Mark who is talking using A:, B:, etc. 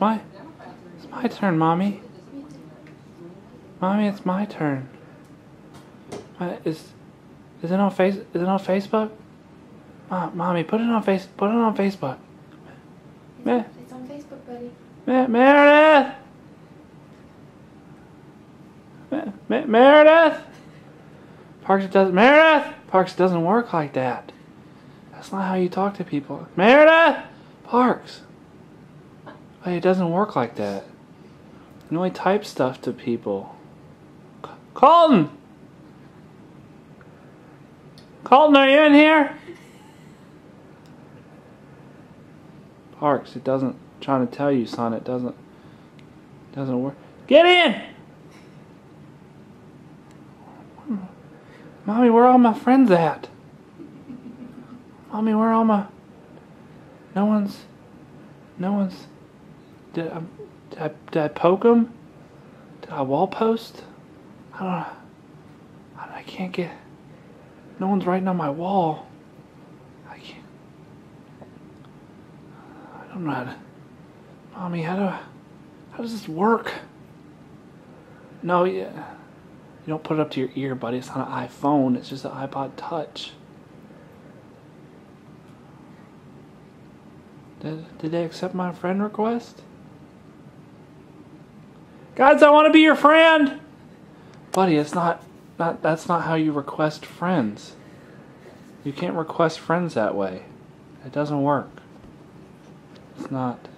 A: It's my, it's my turn, mommy. Mommy, it's my turn. Uh, is, is it on face? Is it on Facebook? Mom, mommy, put it on face. Put it on Facebook. Ma-
B: It's on Facebook, buddy.
A: Ma- Meredith. Ma- Ma- Meredith. Parks it doesn't. Meredith. Parks doesn't work like that. That's not how you talk to people. Meredith. Parks. Hey, it doesn't work like that. You only type stuff to people. C- Colton. Colton, are you in here? Parks, it doesn't. Trying to tell you, son, it doesn't. Doesn't work. Get in. Mommy, where are all my friends at? Mommy, where are all my? No one's. No one's. Did I, did I, did I poke him? Did I wall post? I don't know. I, can't get. No one's writing on my wall. I can't. I don't know how to. Mommy, how do I, How does this work? No, yeah. You don't put it up to your ear, buddy. It's not an iPhone. It's just an iPod Touch. Did, did they accept my friend request? Guys, I want to be your friend. Buddy, it's not not that's not how you request friends. You can't request friends that way. It doesn't work. It's not.